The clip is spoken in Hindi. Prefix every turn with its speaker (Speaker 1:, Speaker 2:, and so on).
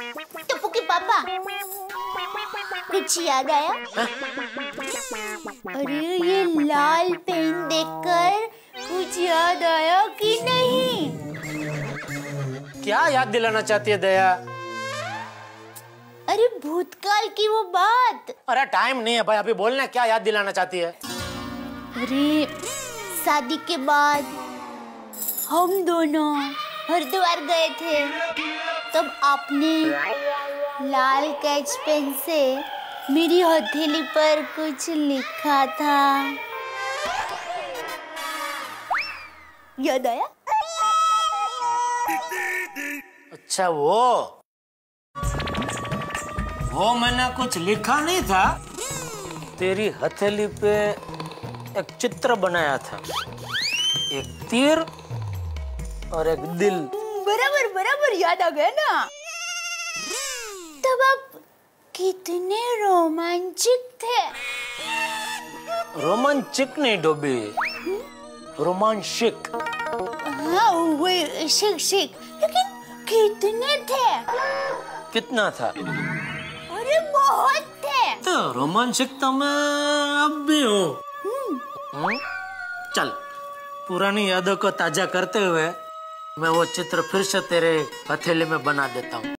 Speaker 1: टप्पू के पापा। कुछ याद आया अरे ये लाल पेन देखकर कुछ याद आया कि नहीं?
Speaker 2: क्या याद दिलाना चाहती है दया?
Speaker 1: अरे भूतकाल की वो बात।
Speaker 2: अरे टाइम नहीं है भाई अभी बोलना क्या याद दिलाना चाहती है?
Speaker 1: अरे शादी के बाद हम दोनों हरिद्वार गए थे। तब आपने लाल कैच पेन से मेरी हथेली पर कुछ लिखा था। याद आया?
Speaker 2: अच्छा वो? वो मैंने कुछ लिखा नहीं था। तेरी हथेली पे एक चित्र बनाया था। एक तीर और एक दिल।
Speaker 1: बराबर बराबर याद आ गया ना? तब आप कितने रोमांचिक थे।
Speaker 2: रोमांचिक नहीं डोबी। रोमांचिक
Speaker 1: हाँ वही शिक शिक। लेकिन कितने थे?
Speaker 2: कितना था?
Speaker 1: अरे बहुत थे।
Speaker 2: तो रोमांचिक तो मैं अब भी हूँ। हम्म? चल पुरानी यादों को ताज़ा करते हुए मैं वो चित्र फिर से तेरे हथेली में बना देता हूँ।